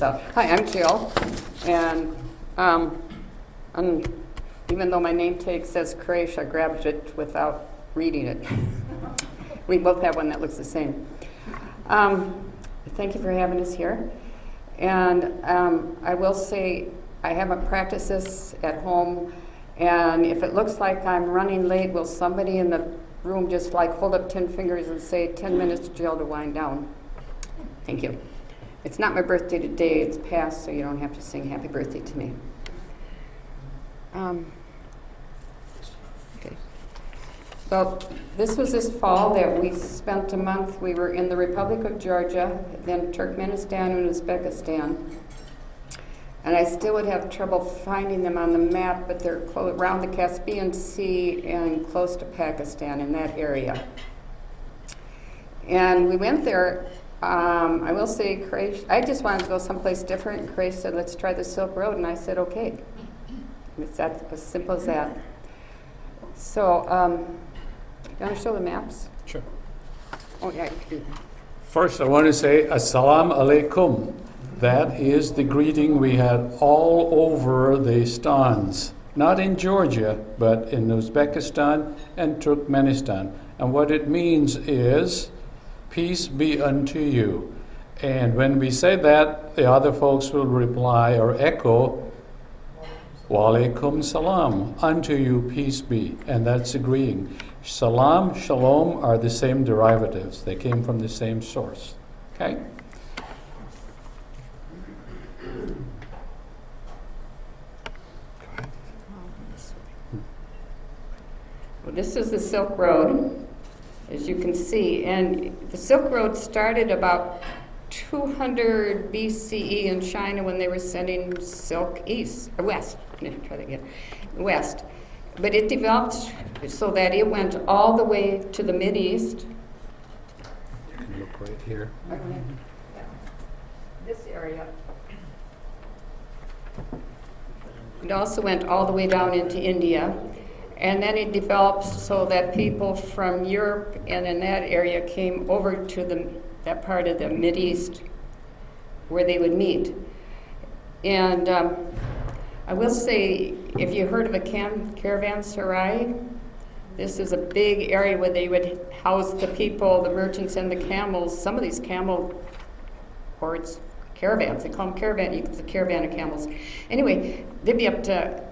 yourself. Hi, I'm Jill, and um, um, even though my name tag says Koresh, I grabbed it without reading it. we both have one that looks the same. Um, thank you for having us here. And um, I will say, I haven't practiced this at home, and if it looks like I'm running late, will somebody in the room just like hold up 10 fingers and say 10 minutes Jill to wind down? Thank you. It's not my birthday today, it's past, so you don't have to sing happy birthday to me. Um, okay. Well, this was this fall that we spent a month. We were in the Republic of Georgia, then Turkmenistan and Uzbekistan. And I still would have trouble finding them on the map, but they're around the Caspian Sea and close to Pakistan in that area. And we went there. Um, I will say, I just wanted to go someplace different. And Koresh said, let's try the Silk Road. And I said, okay. It's that, as simple as that. So, um, you want to show the maps? Sure. Oh, yeah, you can. First, I want to say Assalamu alaikum. That is the greeting we had all over the stans, not in Georgia, but in Uzbekistan and Turkmenistan. And what it means is, peace be unto you. And when we say that, the other folks will reply or echo, Wa salam, unto you peace be. And that's agreeing. Salam, shalom are the same derivatives, they came from the same source. Okay? Well, this is the Silk Road, as you can see. And the Silk Road started about 200 BCE in China when they were sending silk east, or west. No, try that again. West. But it developed so that it went all the way to the Mid East. You can look right here. This area. It also went all the way down into India. And then it developed so that people from Europe and in that area came over to the, that part of the Mid East where they would meet. And um, I will say, if you heard of a cam- caravanserai, this is a big area where they would house the people, the merchants, and the camels. Some of these camel hordes, caravans, they call them caravan, it's a caravan of camels. Anyway, they'd be up to,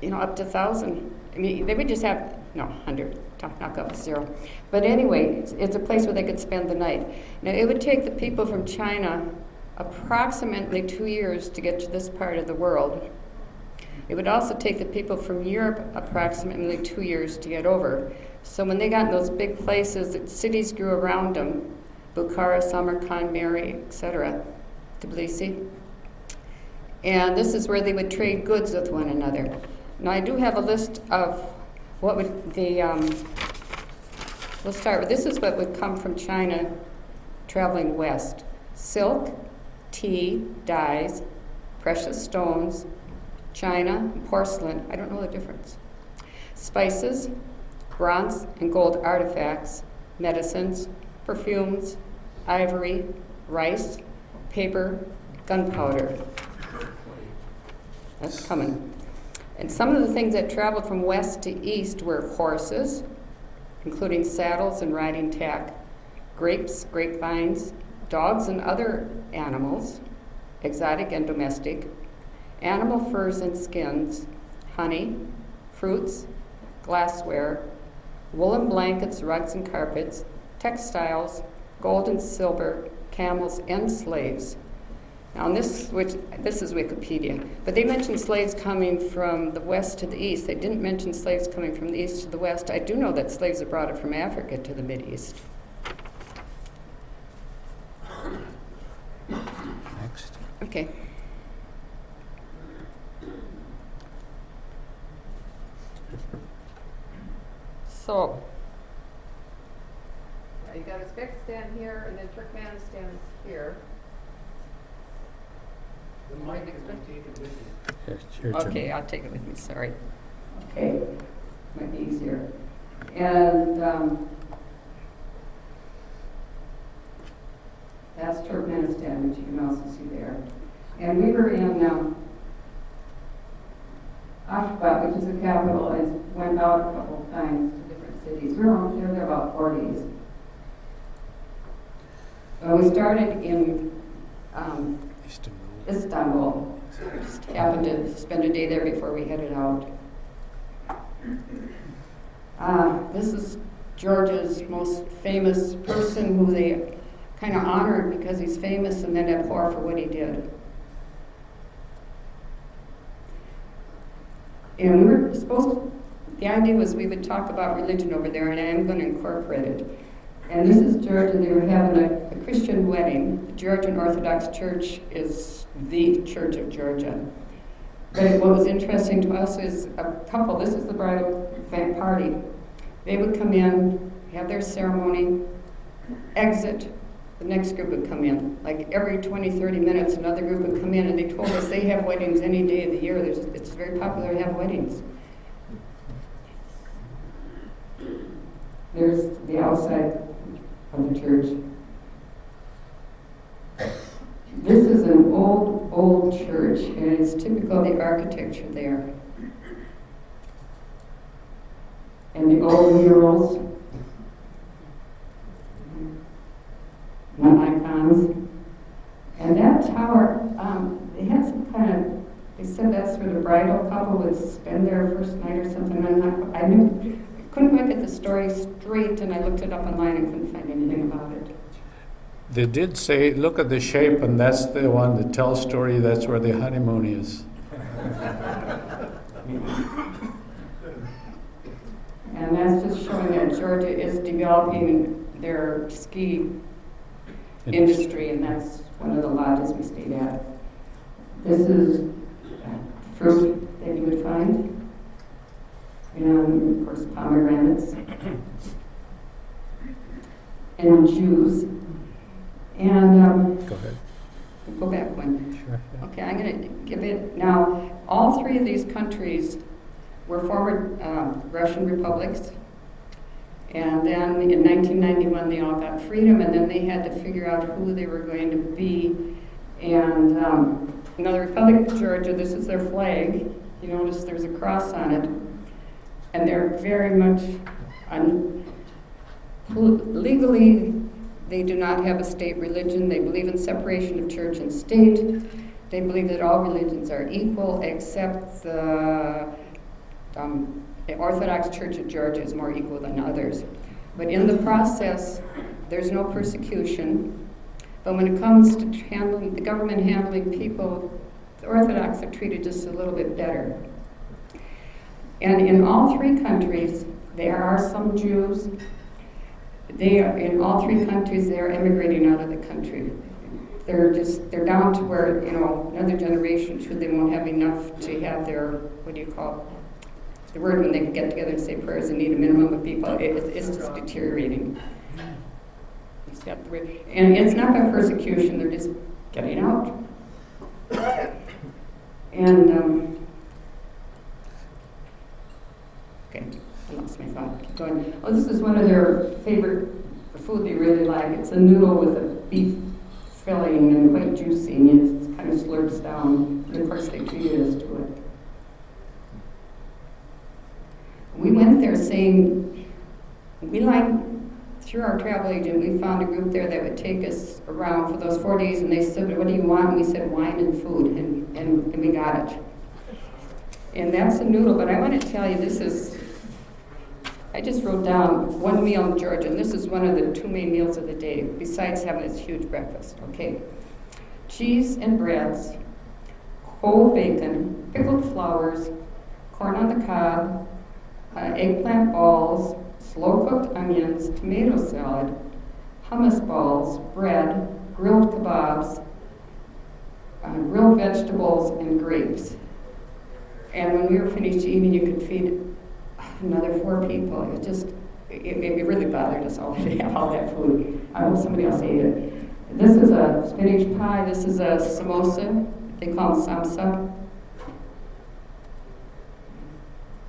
you know, up to 1,000. I mean, they would just have, no, 100, knock off zero. But anyway, it's, it's a place where they could spend the night. Now, it would take the people from China approximately two years to get to this part of the world. It would also take the people from Europe approximately two years to get over. So when they got in those big places, cities grew around them, Bukhara, Samarkand, Mary, etc., Tbilisi. And this is where they would trade goods with one another. Now I do have a list of what would the, um, we'll start with, this is what would come from China traveling west. Silk, tea, dyes, precious stones, china, porcelain, I don't know the difference. Spices, bronze and gold artifacts, medicines, perfumes, ivory, rice, paper, gunpowder. That's coming. And some of the things that traveled from west to east were horses, including saddles and riding tack, grapes, grapevines, dogs and other animals, exotic and domestic, animal furs and skins, honey, fruits, glassware, woolen blankets, rugs, and carpets, textiles, gold and silver, camels, and slaves. Now, in this, which, this is Wikipedia, but they mentioned slaves coming from the west to the east. They didn't mention slaves coming from the east to the west. I do know that slaves are brought from Africa to the Mid East. Next. Okay. So, yeah, you got Uzbekistan here, and then Turkmenistan is here. Right next to it. Yes, your turn. Okay, I'll take it with me, sorry. Okay, might be easier. And um, that's Turkmenistan, which you can also see there. And we were in um, Ashgabat, which is the capital, and went out a couple of times to different cities. We were only there about four days. Uh, we started in um, Istanbul. Just happened to spend a day there before we headed out. Uh, this is Georgia's most famous person who they kind of honored because he's famous and then abhor for what he did. And we were supposed to, the idea was we would talk about religion over there, and I am going to incorporate it. And this is Georgia, they were having a, a Christian wedding. The Georgian Orthodox Church is the church of Georgia. But what was interesting to us is a couple, this is the bridal party. They would come in, have their ceremony, exit, the next group would come in. Like every 20, 30 minutes, another group would come in, and they told us they have weddings any day of the year. There's, it's very popular to have weddings. There's the outside of the church. This is an old, old church, and it's typical of the architecture there. And the old murals, and icons. And that tower, um, they had some kind of, they said that's where the bridal couple would spend their first night or something. I'm not, I knew, couldn't the story straight, and I looked it up online and couldn't find anything about it. They did say, look at the shape, and that's the one that tells story. That's where the honeymoon is. and that's just showing that Georgia is developing their ski industry, and that's one of the lodges we stayed at. This is fruit that you would find and of course pomegranates, and Jews. And um, go ahead. Go back one. Sure. Yeah. Okay, I'm going to give it now. All three of these countries were former uh, Russian republics. And then in 1991, they all got freedom, and then they had to figure out who they were going to be. And um, now the Republic of Georgia, this is their flag. You notice there's a cross on it and they're very much legally they do not have a state religion. They believe in separation of church and state. They believe that all religions are equal, except the, um, the Orthodox Church of Georgia is more equal than others. But in the process, there's no persecution. But when it comes to handling the government handling people, the Orthodox are treated just a little bit better. And in all three countries, there are some Jews. They are, in all three countries, they are immigrating out of the country. They're just, they're down to where, you know, another generation, should they won't have enough to have their, what do you call it? the word when they can get together and say prayers and need a minimum of people, it, it's just deteriorating. And it's not by persecution, they're just getting out. And um, Okay, I lost my thought. Keep going. Oh, this is one of their favorite food they really like. It's a noodle with a beef filling and quite juicy, and it kind of slurps down. And of course, they treated us to it. We went there saying, we like, through our travel agent, we found a group there that would take us around for those four days, and they said, what do you want? And we said, wine and food, and, and, and we got it. And that's a noodle, but I want to tell you, this is I just wrote down one meal in Georgia, and this is one of the two main meals of the day, besides having this huge breakfast, okay? Cheese and breads, cold bacon, pickled flowers, corn on the cob, uh, eggplant balls, slow-cooked onions, tomato salad, hummus balls, bread, grilled kebabs, uh, grilled vegetables, and grapes. And when we were finished eating, you could feed another four people. It just, it, it really bothered us all to have all that food. I hope somebody else ate it. This is a spinach pie. This is a samosa. They call it samsa.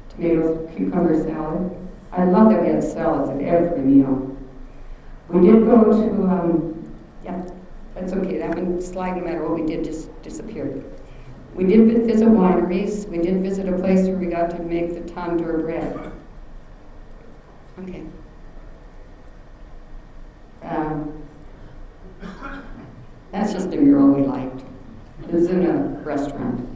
Tomatoes, cucumber salad. I love that we had salads at every meal. We did go to, um, yeah, That's okay, that one slide, no matter what we did, just disappeared. We did vi- visit wineries, we did visit a place where we got to make the tandoor bread. Okay. Um, That's just a mural we liked. It was in a restaurant.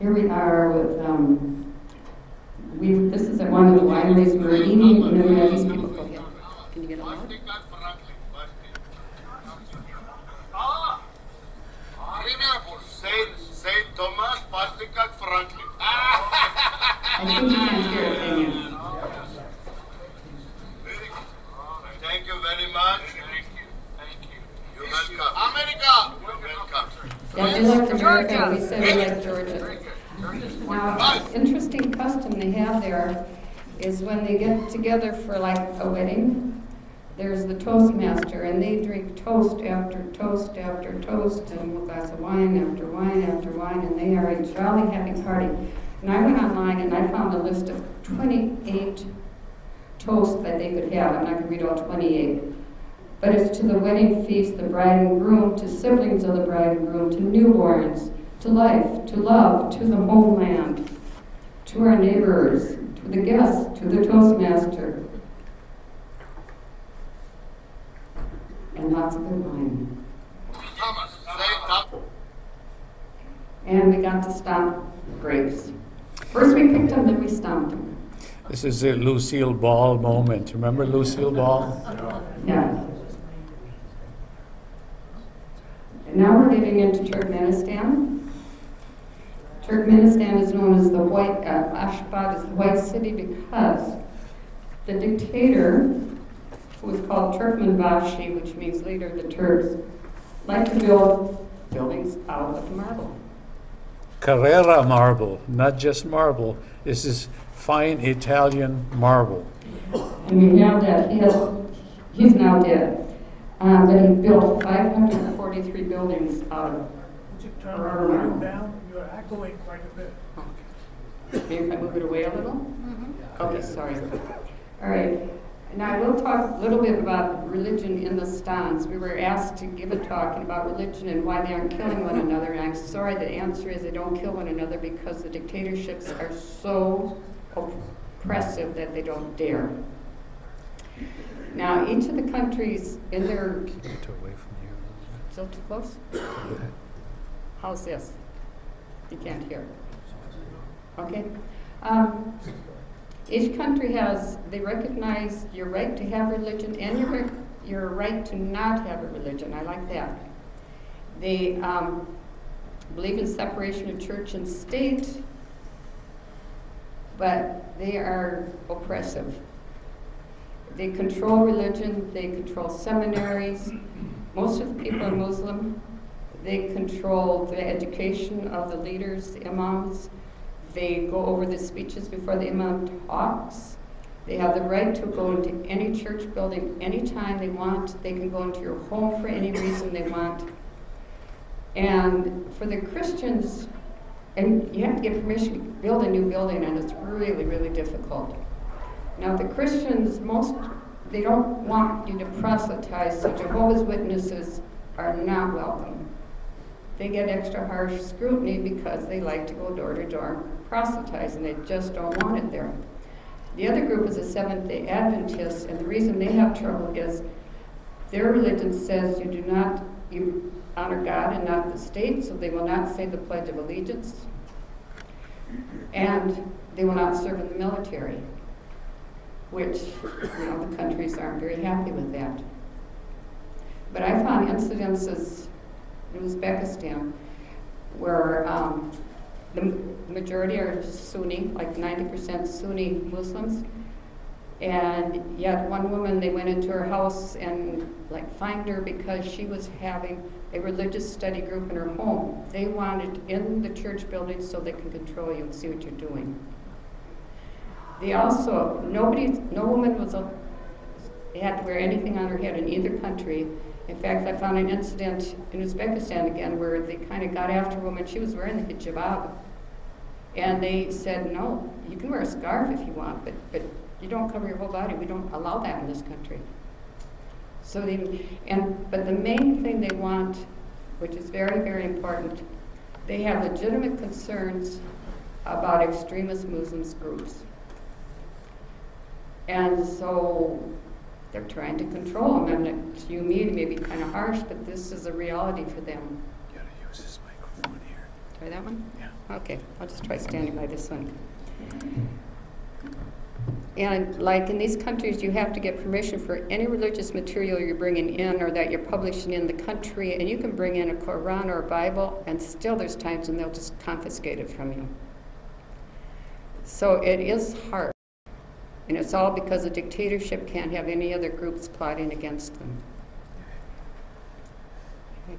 Here we are with, um, we, this is at one of the wineries we were eating, and then we these people, go ahead. Can you get a mic? Ah! Premier Saint Saint Thomas Patrick Franklin. I think you can't hear it, can you? Thank you very much. Thank you. Thank you. You're welcome. America. You're welcome. Yeah, they like America, we said we like Georgia. Now, interesting custom they have there is when they get together for like a wedding, there's the toastmaster, and they drink toast after toast after toast, and a glass of wine after wine after wine, and they are a jolly happy party. And I went online and I found a list of 28 toasts that they could have. I'm not going to read all 28. But it's to the wedding feast, the bride and groom, to siblings of the bride and groom, to newborns, to life, to love, to the homeland, to our neighbors, to the guests, to the Toastmaster. And lots of good wine. Thomas. Saint Thomas. And we got to stomp grapes. First we picked him, then we stomped him. This is a Lucille Ball moment. Remember Lucille Ball? Yeah. And now we're getting into Turkmenistan. Turkmenistan is known as the white, uh, Ashgabat is the white city because the dictator, who was called Turkmenbashi, which means leader of the Turks, liked to build buildings out of marble. Carrara marble, not just marble. This is fine Italian marble. And we have that, he has, he's now dead. Um, but he built 543 buildings out of Would you turn the volume down? You're echoing quite a bit. Maybe if I move it away a little? Okay, sorry. All right. Now, I will talk a little bit about religion in the stans. We were asked to give a talk about religion and why they aren't killing one another, and I'm sorry, the answer is they don't kill one another because the dictatorships are so oppressive that they don't dare. Now, each of the countries in their, Get away from here. still too close? How's this? You can't hear. Okay. Um, each country has, they recognize your right to have religion and your, your right to not have a religion. I like that. They um, believe in separation of church and state, but they are oppressive. They control religion, they control seminaries. Most of the people are Muslim. They control the education of the leaders, the imams. They go over the speeches before the imam talks. They have the right to go into any church building anytime they want. They can go into your home for any reason they want. And for the Christians, and you have to get permission to build a new building, and it's really, really difficult. Now, the Christians, most, they don't want you to proselytize, so Jehovah's Witnesses are not welcome. They get extra harsh scrutiny because they like to go door to door proselytize, and they just don't want it there. The other group is the Seventh day Adventists, and the reason they have trouble is their religion says you do not you honor God and not the state, so they will not say the Pledge of Allegiance, and they will not serve in the military, which you know the countries aren't very happy with that. But I found incidences in Uzbekistan where um, the majority are Sunni, like 90% Sunni Muslims. And yet, one woman, they went into her house and like fined her because she was having a religious study group in her home. They wanted in the church building so they can control you and see what you're doing. They also, nobody, no woman was, a, had to wear anything on her head in either country. In fact, I found an incident in Uzbekistan again where they kind of got after a woman. She was wearing the hijab. And they said, no, you can wear a scarf if you want, but, but you don't cover your whole body. We don't allow that in this country. So they, and, but the main thing they want, which is very, very important, they have legitimate concerns about extremist Muslims groups. And so they're trying to control them. And to you, me, it may be kind of harsh, but this is a reality for them. You gotta use this microphone here. Try that one? Yeah. Okay, I'll just try standing by this one. And like in these countries, you have to get permission for any religious material you're bringing in or that you're publishing in the country. And you can bring in a Quran or a Bible, and still there's times when they'll just confiscate it from you. So it is hard. And it's all because a dictatorship can't have any other groups plotting against them. Okay.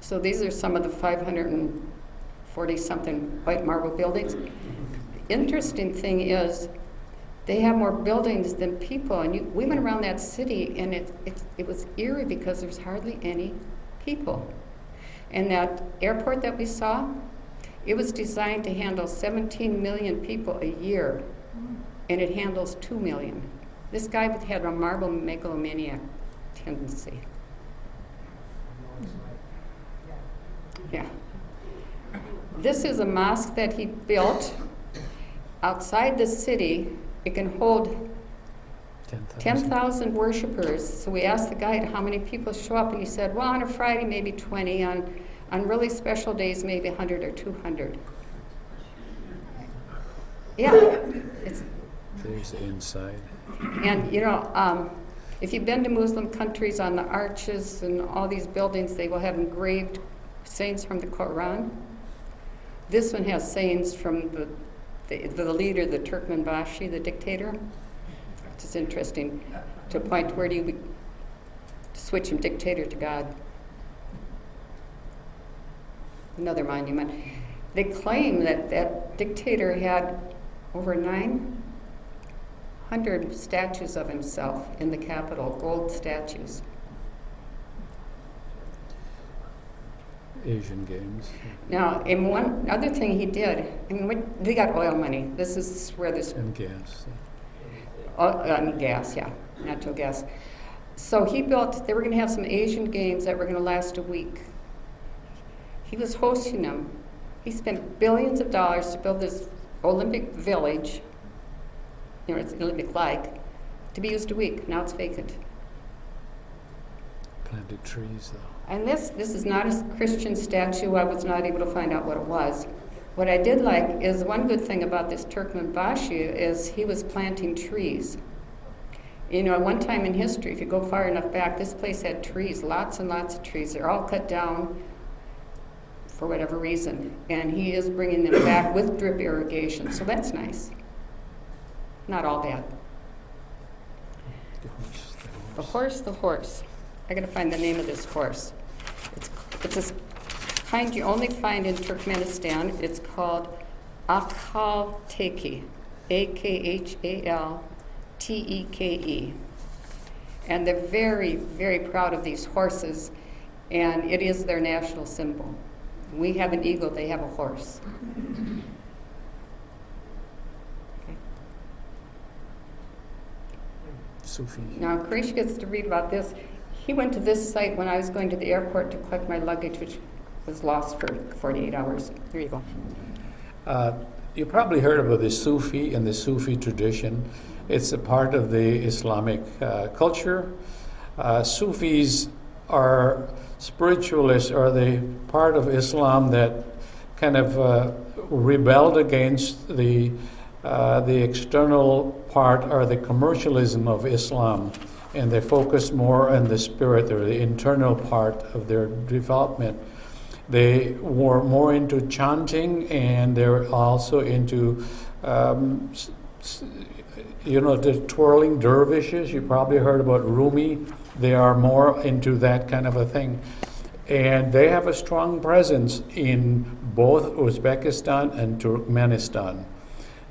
So these are some of the 540 something white marble buildings. The interesting thing is, they have more buildings than people. And you, we went around that city, and it, it, it was eerie because there's hardly any people. And that airport that we saw, it was designed to handle 17 million people a year, and it handles 2 million. This guy had a marble megalomaniac tendency. Yeah. This is a mosque that he built outside the city. It can hold 10,000. 10,000 worshipers. So we asked the guide how many people show up, and he said, well, on a Friday, maybe 20. On, on really special days, maybe 100 or 200. Yeah, it's, There's the inside. and you know, um, if you've been to Muslim countries on the arches and all these buildings, they will have engraved sayings from the Quran. This one has sayings from the, the, the leader, the Turkmenbashi, the dictator. Is interesting to a point where do you be- switch from dictator to God? Another monument. They claim that that dictator had over 900 statues of himself in the capital, gold statues. Asian Games. Now, and one other thing he did, I mean, what- they got oil money. This is where this And gas. Oh, I mean, gas, yeah, natural gas. So he built, they were going to have some Asian games that were going to last a week. He was hosting them. He spent billions of dollars to build this Olympic village, you know, it's Olympic like, to be used a week. Now it's vacant. Planted trees, though. And this, this is not a Christian statue. I was not able to find out what it was. What I did like is one good thing about this Turkmenbashi is he was planting trees. You know, at one time in history, if you go far enough back, this place had trees, lots and lots of trees. They're all cut down for whatever reason. And he is bringing them back with drip irrigation, so that's nice. Not all bad. The horse, the horse. I gotta find the name of this horse. It's, it's a kind you only find in Turkmenistan. It's called Akhal Teke, A-K-H-A-L-T-E-K-E. And they're very, very proud of these horses, and it is their national symbol. We have an eagle, they have a horse. Sufi. Now, Koresh gets to read about this. He went to this site when I was going to the airport to collect my luggage, which was lost for 48 hours. Here you go. Uh, you probably heard about the Sufi and the Sufi tradition. It's a part of the Islamic uh, culture. Uh, Sufis are spiritualists, are the part of Islam that kind of uh, rebelled against the uh, the external part are the commercialism of Islam, and they focus more on the spirit or the internal part of their development. They were more into chanting, and they're also into, um, you know, the twirling dervishes. You probably heard about Rumi. They are more into that kind of a thing. And they have a strong presence in both Uzbekistan and Turkmenistan.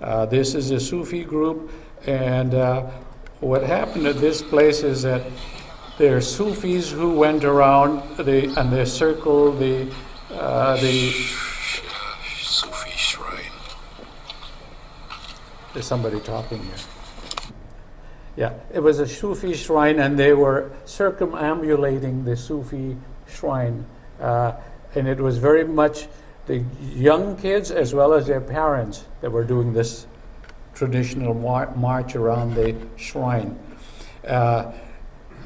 Uh, this is a Sufi group, and uh, what happened at this place is that there are Sufis who went around the, and they circled the, uh, the. Sufi shrine. There's somebody talking here. Yeah, it was a Sufi shrine, and they were circumambulating the Sufi shrine. Uh, and it was very much the young kids as well as their parents that were doing this traditional mar- march around the shrine. Uh,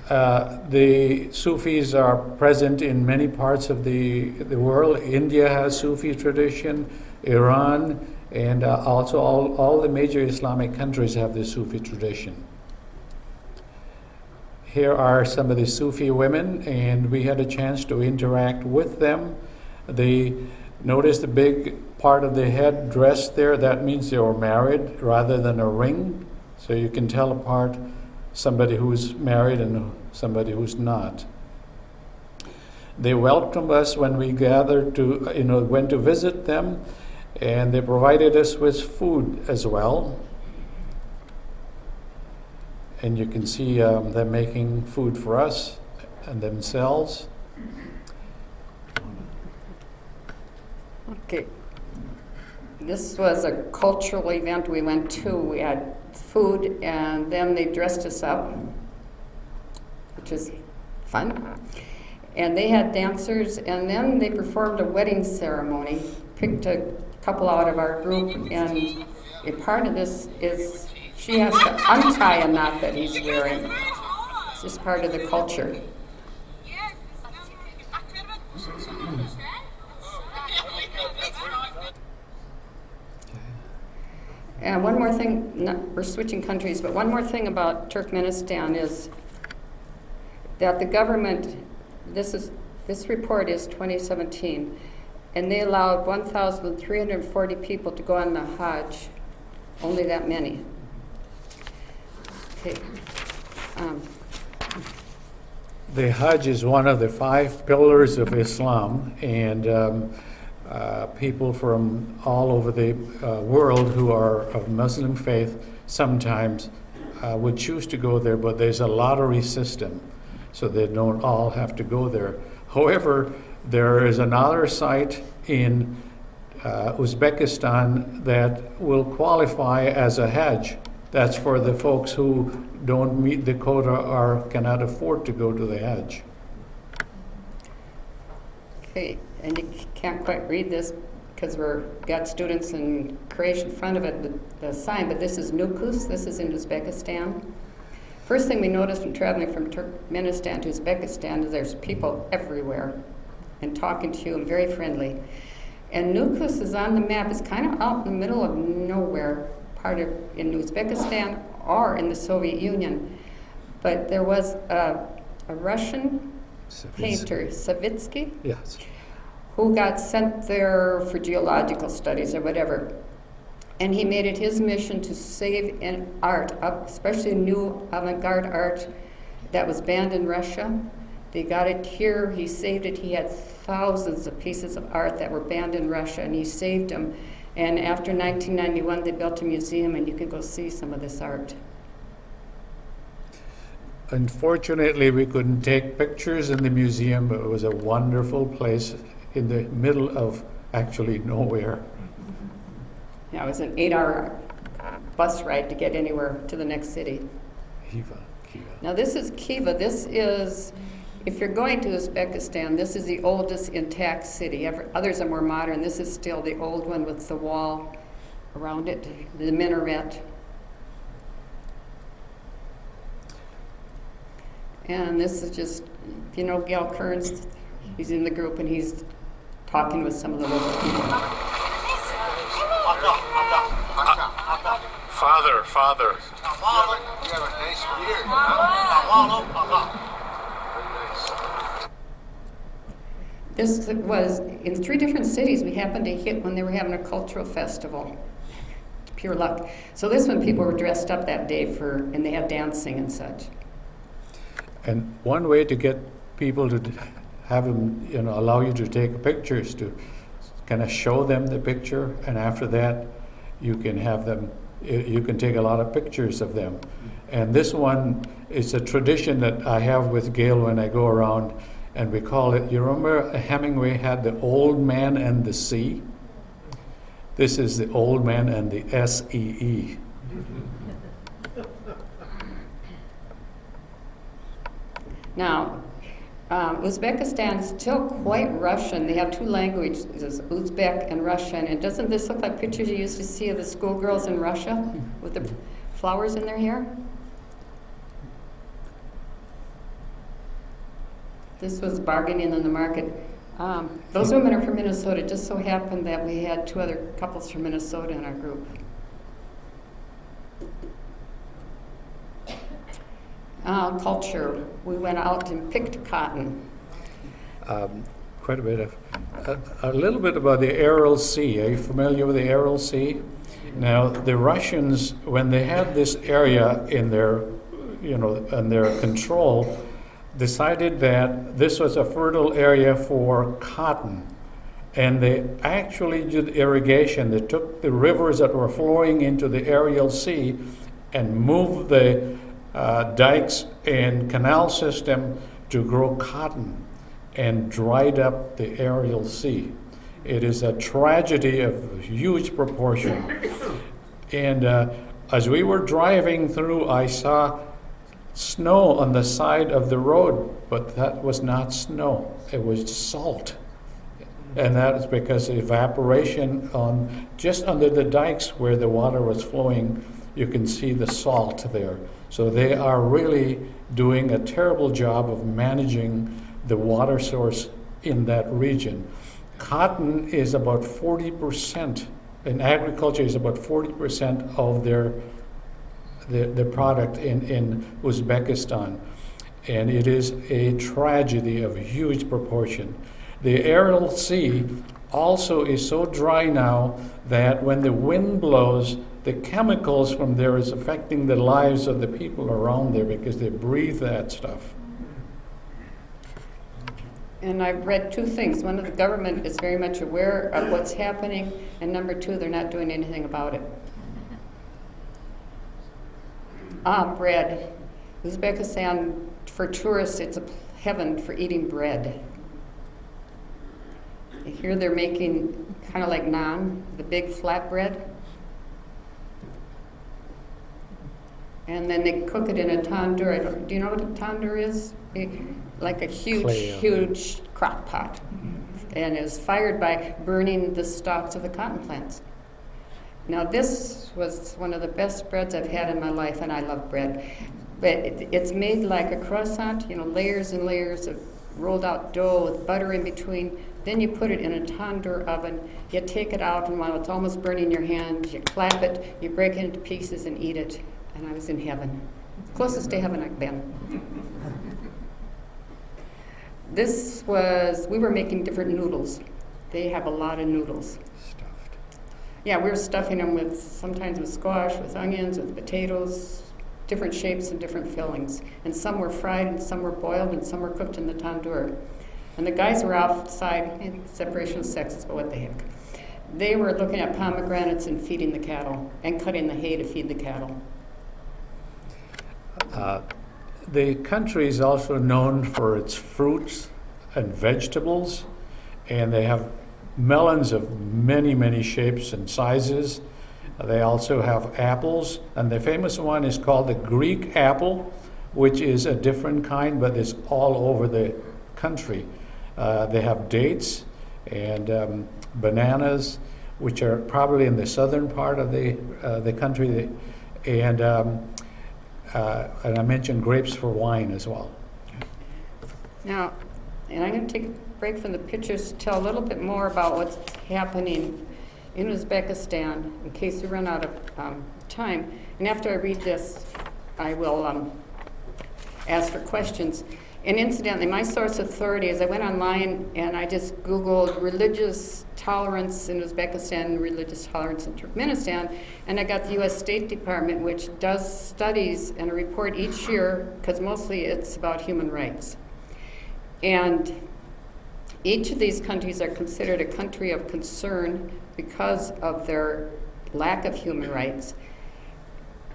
uh, the Sufis are present in many parts of the, the world. India has Sufi tradition, Iran, and uh, also all, all the major Islamic countries have the Sufi tradition. Here are some of the Sufi women, and we had a chance to interact with them. They notice the big part of the head dress there. That means they were married rather than a ring, so you can tell apart somebody who's married and somebody who's not. They welcomed us when we gathered to, you know, went to visit them, and they provided us with food as well. And you can see um, them making food for us and themselves. Okay. This was a cultural event we went to. We had food, and then they dressed us up, which is fun. And they had dancers, and then they performed a wedding ceremony. Picked a couple out of our group, and a part of this is she has to untie a knot that he's wearing. It's just part of the culture. And one more thing, not, we're switching countries, but one more thing about Turkmenistan is that the government, this is this report is 2017, and they allowed 1,340 people to go on the Hajj, only that many. Okay. Um, The Hajj is one of the five pillars of Islam, and um, uh, people from all over the uh, world who are of Muslim faith sometimes uh, would choose to go there, but there's a lottery system, so they don't all have to go there. However, there is another site in uh, Uzbekistan that will qualify as a Hajj. That's for the folks who don't meet the quota or cannot afford to go to the Hajj. Okay, and you can't quite read this because we've got students in Croatia in front of it, the, the sign, but this is Nukus, this is in Uzbekistan. First thing we noticed when traveling from Turkmenistan to Uzbekistan is there's people everywhere and talking to you and very friendly. And Nukus is on the map, it's kind of out in the middle of nowhere, part of in Uzbekistan or in the Soviet Union. But there was a, a Russian painter, Savitsky, Yes. Who got sent there for geological studies or whatever. And he made it his mission to save an art, especially new avant garde art that was banned in Russia. They got it here, he saved it. He had thousands of pieces of art that were banned in Russia, and he saved them. And after 1991, they built a museum, and you can go see some of this art. Unfortunately, we couldn't take pictures in the museum, but it was a wonderful place in the middle of actually nowhere. Yeah, it was an eight hour bus ride to get anywhere to the next city. Khiva, Khiva. Now, this is Khiva. This is, if you're going to Uzbekistan, this is the oldest intact city. Ever, others are more modern. This is still the old one with the wall around it, the minaret. And this is just, you know Gail Kearns, he's in the group and he's talking with some of the local people. Father, father. You have a nice beard. This was in three different cities we happened to hit when they were having a cultural festival. Pure luck. So this one people were dressed up that day for, and they had dancing and such. And one way to get people to have them, you know, allow you to take pictures to kind of show them the picture, and after that, you can have them, you can take a lot of pictures of them. And this one is a tradition that I have with Gail when I go around, and we call it, you remember Hemingway had the old man and the sea? This is the old man and the S E E. Now, um, Uzbekistan is still quite Russian. They have two languages, Uzbek and Russian. And doesn't this look like pictures you used to see of the schoolgirls in Russia with the flowers in their hair? This was bargaining in the market. Um, those women are from Minnesota. It just so happened that we had two other couples from Minnesota in our group. Uh, culture. We went out and picked cotton. Um, quite a bit of, a, a little bit about the Aral Sea. Are you familiar with the Aral Sea? Now, the Russians, when they had this area in their, you know, in their control, decided that this was a fertile area for cotton. And they actually did irrigation. They took the rivers that were flowing into the Aral Sea and moved the uh, dikes and canal system to grow cotton and dried up the Aral Sea. It is a tragedy of huge proportion. And uh, as we were driving through, I saw snow on the side of the road, but that was not snow, it was salt. And that is because evaporation on just under the dikes where the water was flowing, you can see the salt there. So they are really doing a terrible job of managing the water source in that region. Cotton is about 40%, and agriculture is about 40% of their, the, the product in, in Uzbekistan. And it is a tragedy of huge proportion. The Aral Sea also is so dry now that when the wind blows, the chemicals from there is affecting the lives of the people around there because they breathe that stuff. And I've read two things. One, the government is very much aware of what's happening, and number two, they're not doing anything about it. Ah, bread. Uzbekistan, for tourists, it's a heaven for eating bread. Here they're making kind of like naan, the big flat bread. And then they cook it in a tandoor. I don't- Do you know what a tandoor is? It- Like a huge, Clay huge crock pot. Mm-hmm. And is fired by burning the stalks of the cotton plants. Now, this was one of the best breads I've had in my life, and I love bread. But it, it's made like a croissant, you know, layers and layers of rolled out dough with butter in between. Then you put it in a tandoor oven. You take it out, and while it's almost burning your hand, you clap it, you break it into pieces, and eat it. And I was in heaven. Closest to heaven I've been. This was, we were making different noodles. They have a lot of noodles. Stuffed. Yeah, we were stuffing them with, sometimes with squash, with onions, with potatoes, different shapes and different fillings. And some were fried, and some were boiled, and some were cooked in the tandoor. And the guys were outside, separation of sexes, but what the heck. They were looking at pomegranates and feeding the cattle, and cutting the hay to feed the cattle. Uh, the country is also known for its fruits and vegetables, and they have melons of many, many shapes and sizes. They also have apples, and the famous one is called the Greek apple, which is a different kind, but it's all over the country. Uh, they have dates and um, bananas, which are probably in the southern part of the, uh, the country, and um, uh, and I mentioned grapes for wine as well. Now, and I'm going to take a break from the pictures to tell a little bit more about what's happening in Uzbekistan in case we run out of um, time. And after I read this, I will um, ask for questions. And incidentally, my source of authority is I went online and I just Googled religious tolerance in Uzbekistan, religious tolerance in Turkmenistan, and I got the U.S. State Department, which does studies and a report each year, because mostly it's about human rights. And each of these countries are considered a country of concern because of their lack of human rights.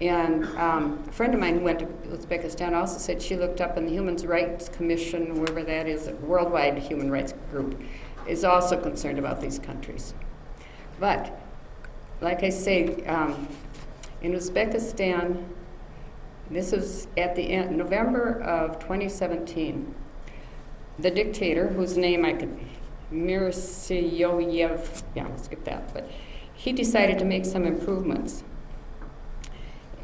And um, a friend of mine who went to Uzbekistan also said she looked up in the Human Rights Commission, wherever that is, a worldwide human rights group, is also concerned about these countries. But, like I say, um, in Uzbekistan, This was at the end, November of 2017. The dictator, whose name I could, Mirziyoyev, yeah, I'll skip that, but he decided to make some improvements.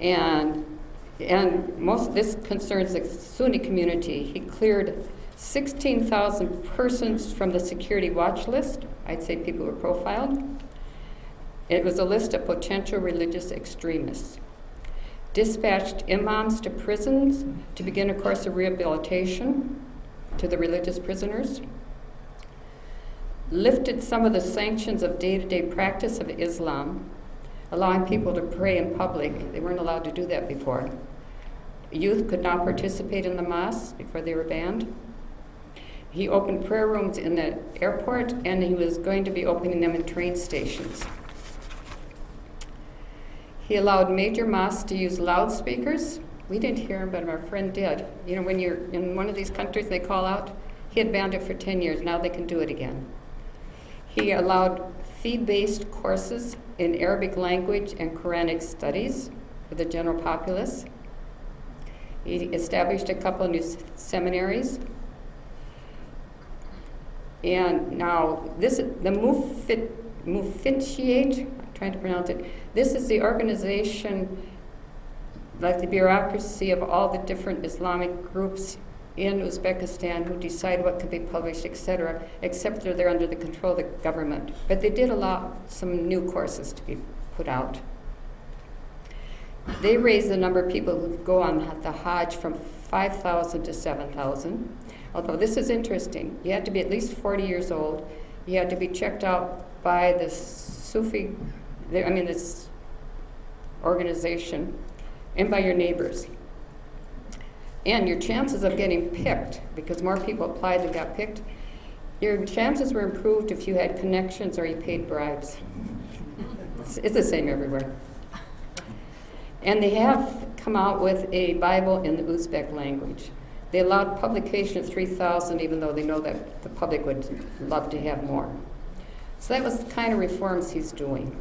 And, and most, this concerns the Sunni community. He cleared 16,000 persons from the security watch list. I'd say people were profiled. It was a list of potential religious extremists. Dispatched imams to prisons to begin a course of rehabilitation to the religious prisoners. Lifted some of the sanctions of day to day practice of Islam, allowing people to pray in public. They weren't allowed to do that before. Youth could not participate in the mosque before they were banned. He opened prayer rooms in the airport, and he was going to be opening them in train stations. He allowed major mosques to use loudspeakers. We didn't hear him, but our friend did. You know, when you're in one of these countries, they call out. He had banned it for 10 years. Now they can do it again. He allowed fee based courses in Arabic language and Quranic studies for the general populace. He established a couple of new seminaries. And now, this the Mufit, Mufitiate, I'm trying to pronounce it, this is the organization, like the bureaucracy of all the different Islamic groups in Uzbekistan who decide what can be published, etc., except that they're under the control of the government. But they did allow some new courses to be put out. They raised the number of people who go on the Hajj from 5,000 to 7,000. Although this is interesting, you had to be at least 40 years old. You had to be checked out by the Sufi, I mean, this organization, and by your neighbors. And your chances of getting picked, because more people applied than got picked, your chances were improved if you had connections or you paid bribes. It's, it's the same everywhere. And they have come out with a Bible in the Uzbek language. They allowed publication of 3,000, even though they know that the public would love to have more. So that was the kind of reforms he's doing.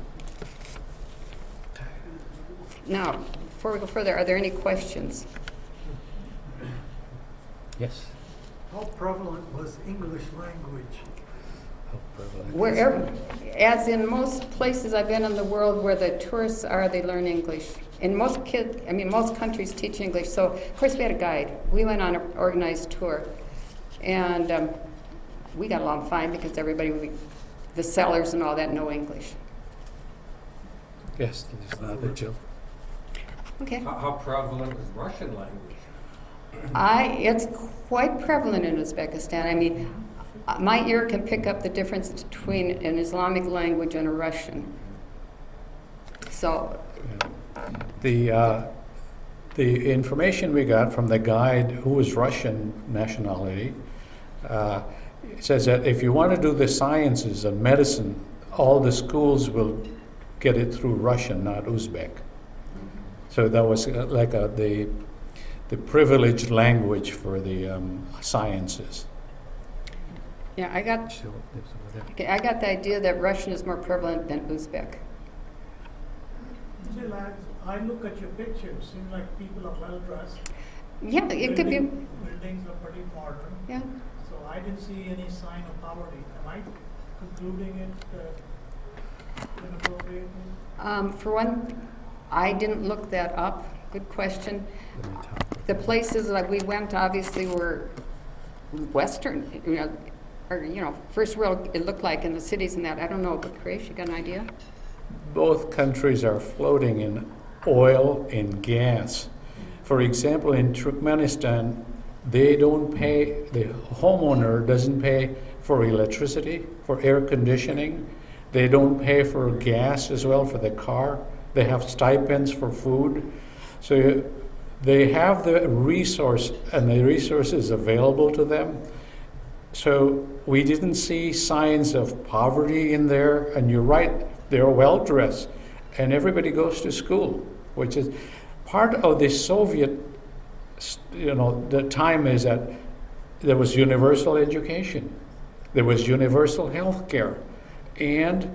Now, before we go further, are there any questions? Yes. How prevalent was English language? How prevalent. Wherever, as in most places I've been in the world where the tourists are, they learn English. And most kids, I mean, most countries teach English. So, of course, we had a guide. We went on an organized tour, and um, we got along fine because everybody, we, the sellers and all that, know English. Yes, there's another Jill. Okay. How, how prevalent is Russian language? I, it's quite prevalent in Uzbekistan. I mean, uh, my ear can pick up the difference between an Islamic language and a Russian. So, The, uh, the information we got from the guide, who was Russian nationality, uh, says that if you want to do the sciences and medicine, all the schools will get it through Russian, not Uzbek. So that was uh, like a, the, the privileged language for the um, sciences. yeah, I got, So, there's over there. okay, I got the idea that Russian is more prevalent than Uzbek. See, lads, I look at your pictures, seem like people are well dressed. Yeah, it could be, Buildings are pretty modern, yeah. so I didn't see any sign of poverty. Am I concluding it uh, inappropriately? Um, for one, I didn't look that up. Good question. Let me talk. The places that we went obviously were Western, you know, or, you know, first world, it looked like in the cities and that. I don't know, but Koresh, you got an idea? Both countries are floating in oil and gas. For example, in Turkmenistan, they don't pay, the homeowner doesn't pay for electricity, for air conditioning. They don't pay for gas as well for the car. They have stipends for food. So uh, they have the resource and the resources available to them. So we didn't see signs of poverty in there, and you're right, they're well dressed, and everybody goes to school, which is part of the Soviet, you know, the time is that there was universal education, there was universal health care, and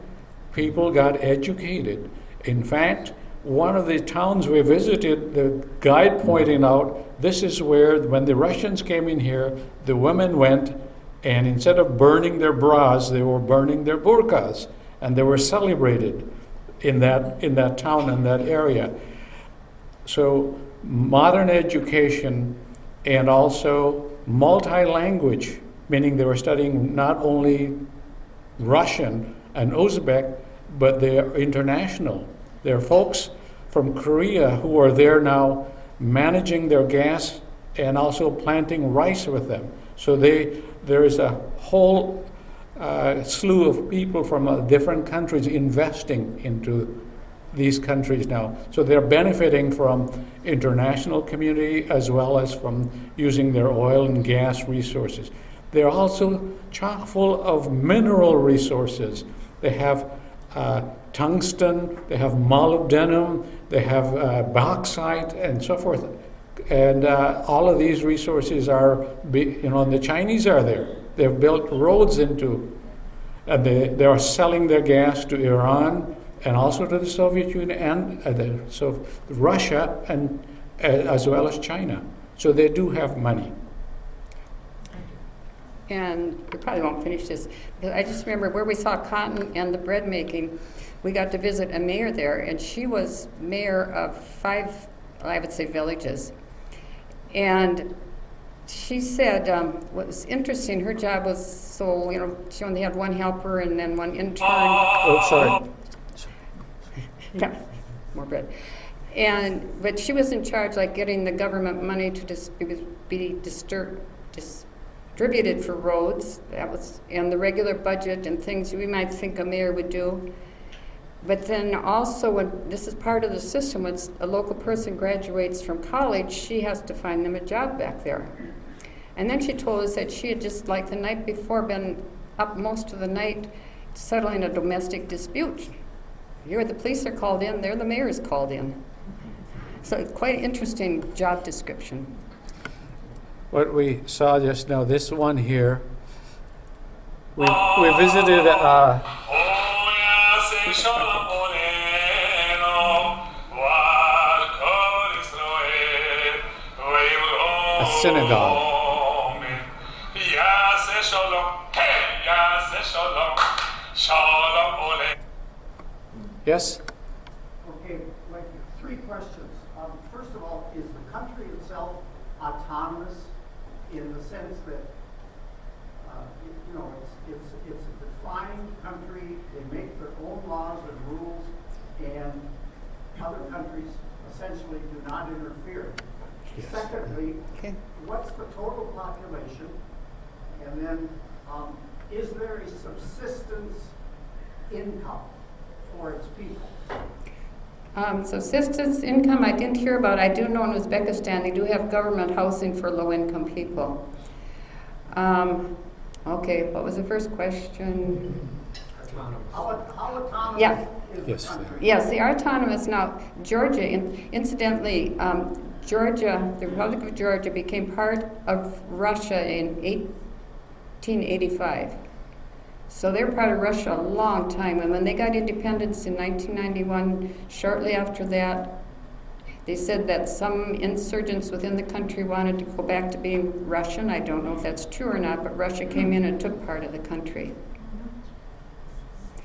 people got educated. In fact, one of the towns we visited, the guide pointing out this is where, when the Russians came in here, the women went and instead of burning their bras, they were burning their burqas, and they were celebrated in that in that town in that area. So modern education and also multi-language, meaning they were studying not only Russian and Uzbek, but they're international. There are folks from Korea who are there now managing their gas and also planting rice with them. So they, there is a whole uh, slew of people from uh, different countries investing into these countries now. So they're benefiting from international community as well as from using their oil and gas resources. They're also chock full of mineral resources. They have uh, tungsten, they have molybdenum, they have uh, bauxite, and so forth. And uh, all of these resources are, you know, and the Chinese are there. They've built roads into, and they, they are selling their gas to Iran and also to the Soviet Union and uh, the, so Russia and uh, as well as China. So they do have money. And we probably won't finish this, but I just remember where we saw cotton and the bread making, we got to visit a mayor there, and she was mayor of five, I would say, villages. And she said um, what was interesting, her job was so, you know, she only had one helper and then one intern. Oh, sorry. Yeah, more bread. And, but she was in charge, like getting the government money to dis- be, distur- distributed for roads. That was, and the regular budget and things we might think a mayor would do. But then also, when this is part of the system, when a local person graduates from college, she has to find them a job back there. And then she told us that she had just, like the night before, been up most of the night settling a domestic dispute. Here, the police are called in, there the mayor is called in. So quite an interesting job description. What we saw just now, this one here, we, we visited uh, synagogue. Yes? Okay, like three questions. Um, first of all, is the country itself autonomous in the sense that, uh, you you know, it's, it's, it's a defined country, they make their own laws and rules, and other countries essentially do not interfere. Secondly, Okay. What's the total population? And then, um, is there a subsistence income for its people? Um, subsistence income, I didn't hear about. I do know in Uzbekistan they do have government housing for low-income people. Um, okay, what was the first question? Autonomous. How, how autonomous Yeah. is Yes, the country? Yes, they are autonomous now. Georgia, in, incidentally, um, Georgia, the Republic of Georgia, became part of Russia in 1885. So they're part of Russia a long time. And when they got independence in 1991, shortly after that, they said that some insurgents within the country wanted to go back to being Russian. I don't know if that's true or not, but Russia came in and took part of the country.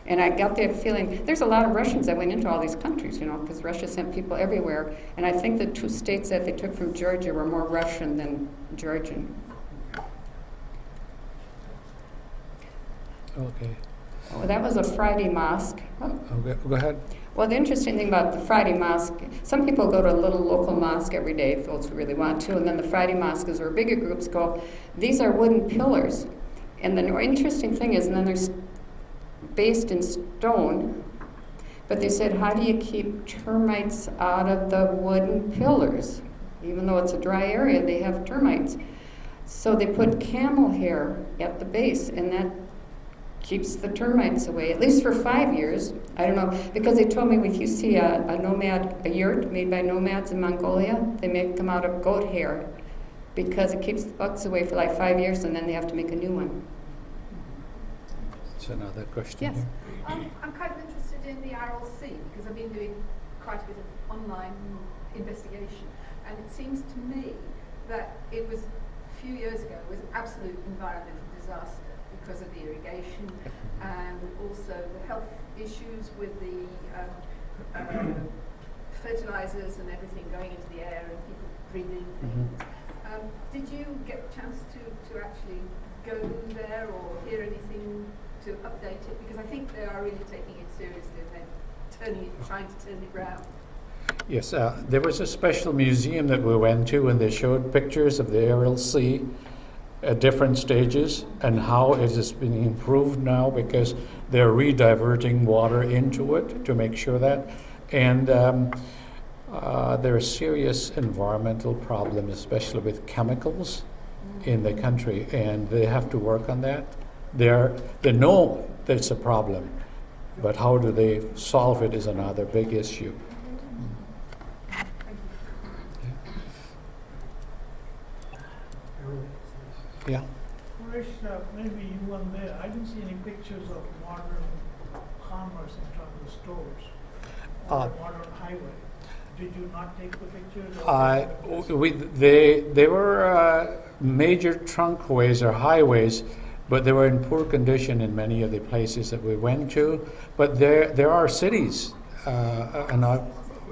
And I got that feeling, there's a lot of Russians that went into all these countries, you know, because Russia sent people everywhere. And I think the two states that they took from Georgia were more Russian than Georgian. Okay. Well, that was a Friday mosque. Oh, okay. Go ahead. Well, the interesting thing about the Friday mosque, some people go to a little local mosque every day, those who really want to, and then the Friday mosque is where bigger groups go. These are wooden pillars. And the interesting thing is, and then there's based in stone, but they said, how do you keep termites out of the wooden pillars? Even though it's a dry area, they have termites. So they put camel hair at the base, and that keeps the termites away, at least for five years. I don't know, because they told me if you see a, a nomad, a yurt made by nomads in Mongolia, they make them out of goat hair because it keeps the bugs away for like five years and then they have to make a new one. That's another question. Yes. Um, I'm kind of interested in the Aral Sea because I've been doing quite a bit of online investigation, and it seems to me that it was a few years ago was an absolute environmental disaster because of the irrigation and also the health issues with the um, uh, fertilizers and everything going into the air and people breathing things. Um, did you get a chance to, to actually go there or hear anything to update it? Because I think they are really taking it seriously and they're turning it, trying to turn it round. Yes, uh, there was a special museum that we went to and they showed pictures of the Aral Sea at different stages and how it has been improved now because they're rediverting water into it to make sure that. And um, uh, there are serious environmental problems, especially with chemicals in the country, and they have to work on that. They're, they know there's a problem, but how do they solve it is another big issue. Yeah. Suresh, uh, maybe you weren't there. I didn't see any pictures of modern commerce in terms of stores or Uh, modern highway. Did you not take the pictures? Uh, we, they, they were uh, major trunkways or highways, but they were in poor condition in many of the places that we went to. But there, there are cities, uh, and I,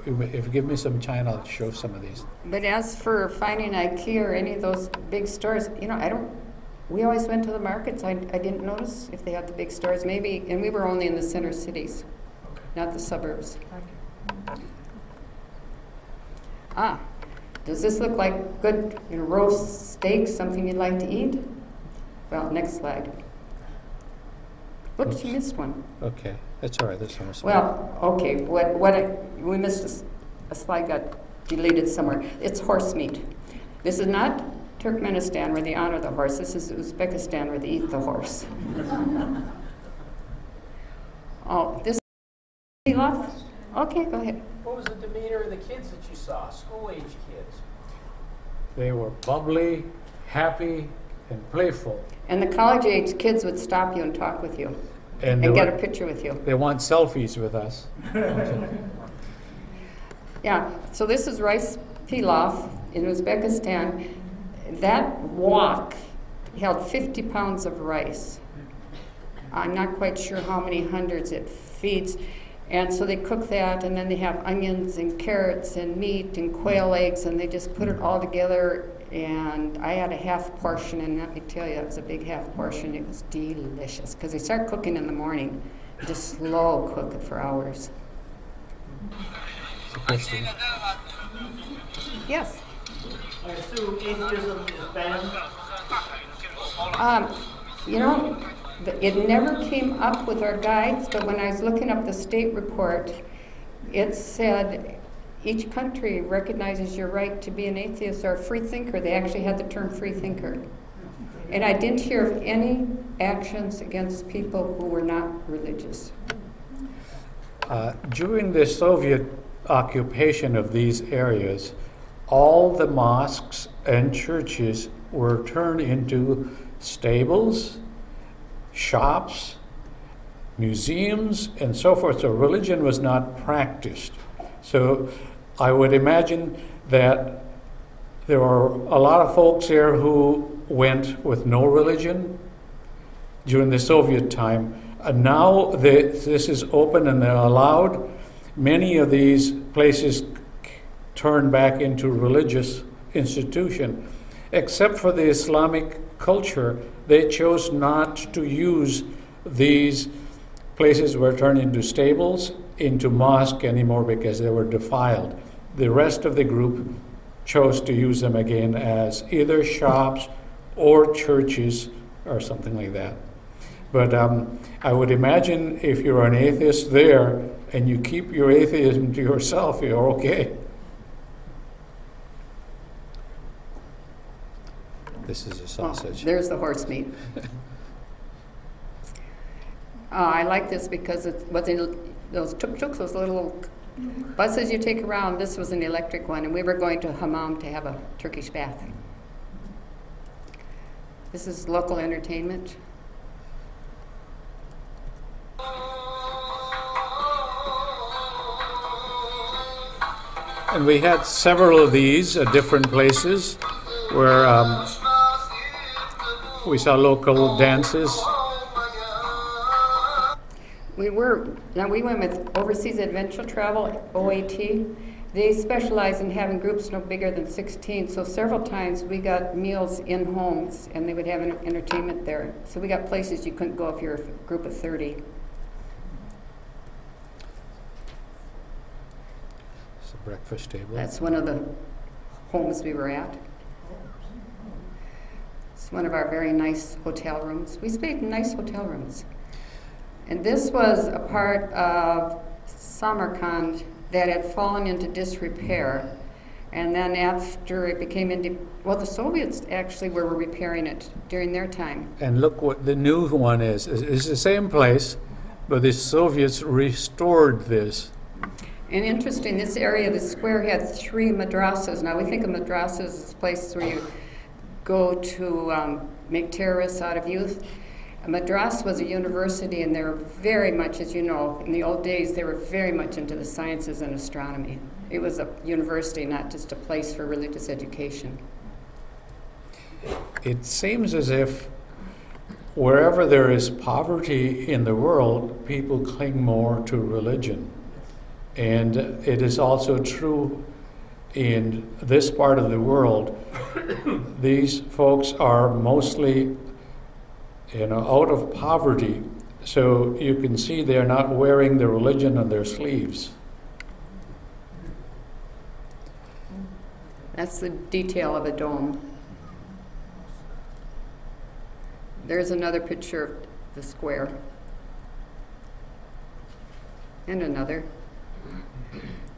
if you give me some time, I'll show some of these. But as for finding IKEA or any of those big stores, you know, I don't, we always went to the markets. I, I didn't notice if they had the big stores, maybe, and we were only in the center cities, not the suburbs. Ah, does this look like good you know, roast steak, something you'd like to eat? Well, next slide. Oops, you missed one. Okay, that's all right. That's all right. Well, okay, what, what, I- we missed a s- a slide got deleted somewhere. It's horse meat. This is not Turkmenistan where they honor the horse. This is Uzbekistan where they eat the horse. Oh, this, pilaf? Okay, go ahead. What was the demeanor of the kids that you saw, school-age kids? They were bubbly, happy, and playful. And the college-age kids would stop you and talk with you And, and get a picture with you. they want selfies with us. Yeah, so this is rice pilaf in Uzbekistan. That wok held 50 pounds of rice. I'm not quite sure how many hundreds it feeds. And so they cook that, and then they have onions and carrots and meat and quail eggs, and they just put it all together. And I had a half portion, and let me tell you, it was a big half portion. It was delicious because they start cooking in the morning, just slow cook it for hours. Question. Yes. I assume atheism is banned. Um, you know, it never came up with our guides, but when I was looking up the state report, it said each country recognizes your right to be an atheist or a free thinker. They actually had the term free thinker. And I didn't hear of any actions against people who were not religious. Uh, during the Soviet occupation of these areas, all the mosques and churches were turned into stables, shops, museums, and so forth. So religion was not practiced. So I would imagine that there are a lot of folks here who went with no religion during the Soviet time. And now they, this is open and they're allowed. Many of these places turn back into religious institution. Except for the Islamic culture, they chose not to use these places were turned into stables, into mosque anymore because they were defiled. The rest of the group chose to use them again as either shops or churches or something like that. But um, I would imagine if you're an atheist there and you keep your atheism to yourself, you're okay. This is a Well, sausage. There's the horse meat. Uh, I like this because it was in those tuk-tuks, those little buses you take around. This was an electric one, and we were going to Hammam to have a Turkish bath. This is local entertainment. And we had several of these at different places where um, we saw local dances. We were, now we went with Overseas Adventure Travel, OAT. They specialize in having groups no bigger than 16, so several times we got meals in homes and they would have an entertainment there. So we got places you couldn't go if you're a group of 30. It's a breakfast table. That's one of the homes we were at. It's one of our very nice hotel rooms. We stayed in nice hotel rooms. And this was a part of Samarkand that had fallen into disrepair. And then after it became inde- well, the Soviets actually were repairing it during their time. And look what the new one is. It's- It's the same place, but the Soviets restored this. And interesting, this area, the square had three madrasas. Now we think of madrasas as places where you go to um, make terrorists out of youth. Madras was a university, and they were very much, as you know, in the old days, they were very much into the sciences and astronomy. It was a university, not just a place for religious education. It seems as if wherever there is poverty in the world, people cling more to religion. And it is also true in this part of the world. These folks are mostly, you know, out of poverty. So you can see they're not wearing the religion on their sleeves. That's the detail of a dome. There's another picture of the square. And another.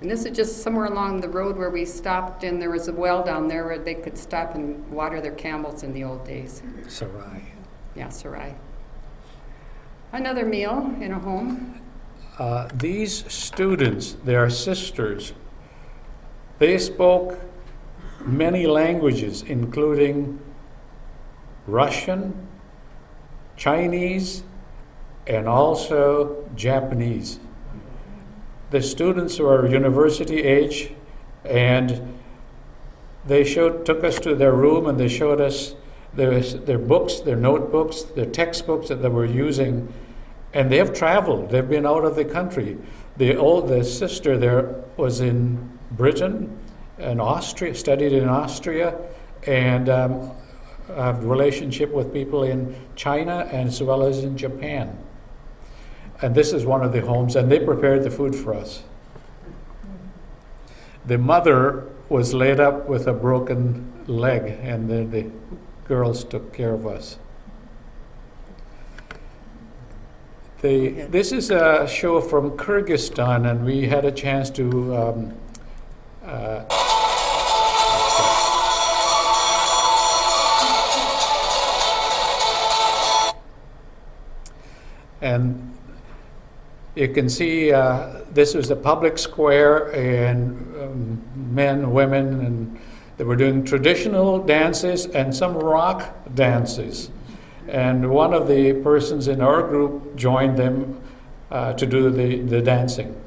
And this is just somewhere along the road where we stopped, and there was a well down there where they could stop and water their camels in the old days. Sarai. Yeah, Sarai. Another meal in a home. Uh, these students, they are sisters. They spoke many languages, including Russian, Chinese, and also Japanese. The students were university age, and they showed, took us to their room and they showed us their, their books, their notebooks, their textbooks that they were using and they have traveled. They've been out of the country. The old, the sister there was in Britain and Austria, studied in Austria, and um, have relationship with people in China and as well as in Japan. And this is one of the homes, and they prepared the food for us. The mother was laid up with a broken leg, and the, the girls took care of us. The, this is a show from Kyrgyzstan, and we had a chance to. Um, uh, and you can see uh, this was a public square, and um, men, women, and they were doing traditional dances and some rock dances. And one of the persons in our group joined them uh, to do the, the dancing,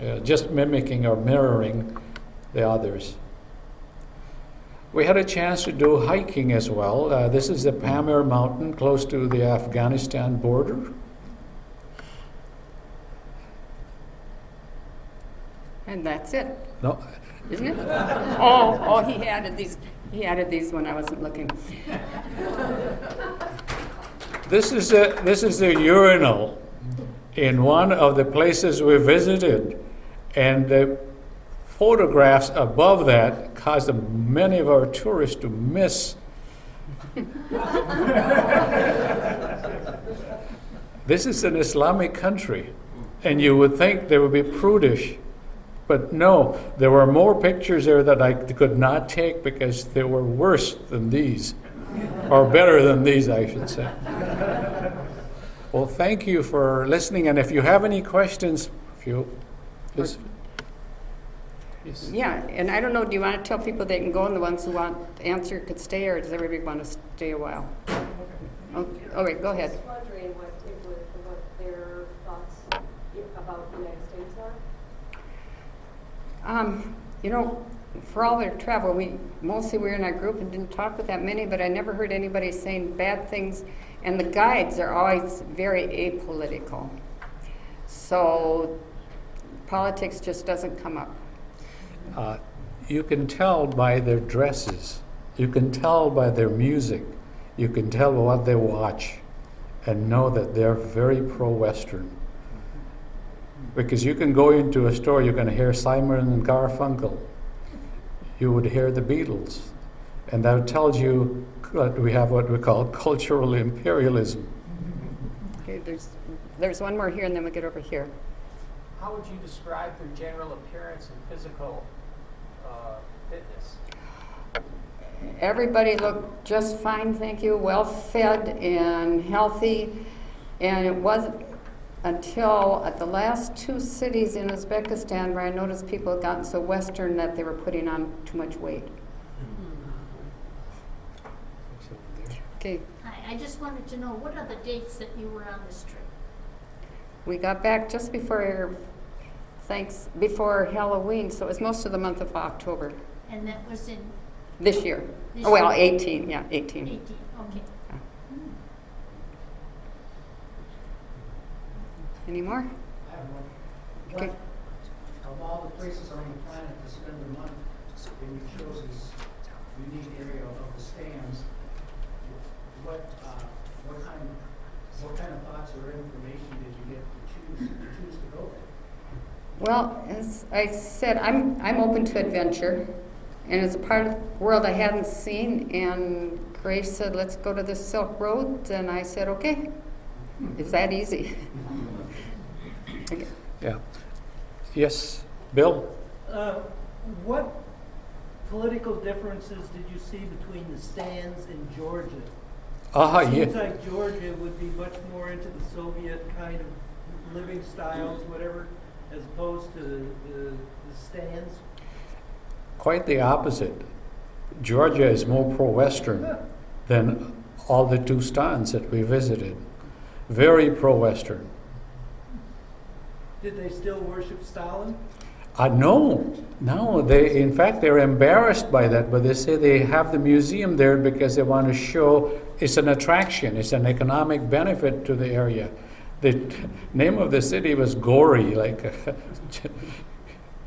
uh, just mimicking or mirroring the others. We had a chance to do hiking as well. Uh, this is the Pamir Mountain close to the Afghanistan border. And that's it, No, isn't it? Oh, oh, he added these, he added these when I wasn't looking. This is a, this is a urinal in one of the places we visited, and the photographs above that caused many of our tourists to miss. this is an Islamic country, and you would think they would be prudish, but no, there were more pictures there that I could not take because they were worse than these, or better than these, I should say. Well, thank you for listening, and if you have any questions, if you, just, yes. Yeah, and I don't know, do you want to tell people they can go and the ones who want to answer could stay, or does everybody want to stay a while? Oh, All right, go ahead. Just wondering what, it would- what their thoughts i- about the United States are? Um, You know, for all their travel, we mostly we were in our group and didn't talk with that many, but I never heard anybody saying bad things. And the guides are always very apolitical. So politics just doesn't come up. Uh, you can tell by their dresses, you can tell by their music, you can tell what they watch, and know that they're very pro Western. Because you can go into a store, you're going to hear Simon and Garfunkel, you would hear the Beatles, and that tells you that we have what we call cultural imperialism. Okay, there's there's one more here, and then we'll get over here. How would you describe their general appearance and physical uh, fitness? Everybody looked just fine, thank you, well fed and healthy. And it wasn't until at the last two cities in Uzbekistan where I noticed people had gotten so Western that they were putting on too much weight. Okay, Hi, I just wanted to know, what are the dates that you were on this trip? we got back just before thanks before Halloween, so it was most of the month of October And that was in this year. This Oh, well, year. 18, yeah, 18. eighteen, okay. Any more? I have one. Okay. Of all the places on the planet to spend the month, and you chose this unique area of the stans, what, uh, what kind, what kind of thoughts or information did you get to choose, to choose to go there? Well, as I said, I'm, I'm open to adventure, and it's a part of the world I hadn't seen. And Grace said, "Let's go to the Silk Road," and I said, "Okay." It's that easy. Okay. Yeah. Yes, Bill? Uh, What political differences did you see between the stans in Georgia? Ah, It Seems yeah. like Georgia would be much more into the Soviet kind of living styles, whatever, as opposed to the, the the stans. Quite the opposite. Georgia is more pro-Western than all the two stans that we visited. Very pro-Western. Did they still worship Stalin? Uh, no, no. They, in fact, they're embarrassed by that, but they say they have the museum there because they want to show it's an attraction, it's an economic benefit to the area. The t- name of the city was Gori, like.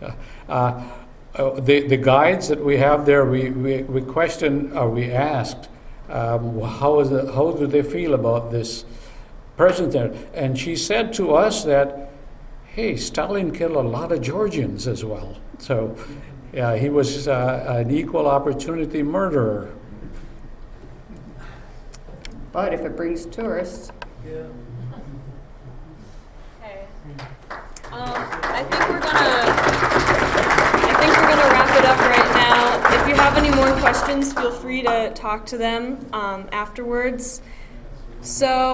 uh, uh, the, the guides that we have there, we, we, we questioned, or we asked, um, how, is it, how do they feel about this person there? And she said to us that hey, Stalin killed a lot of Georgians as well. So, yeah, he was uh, an equal opportunity murderer. But if it brings tourists, Yeah. Okay. Um, I think we're gonna, I think we're gonna wrap it up right now. If you have any more questions, feel free to talk to them, um, afterwards. So.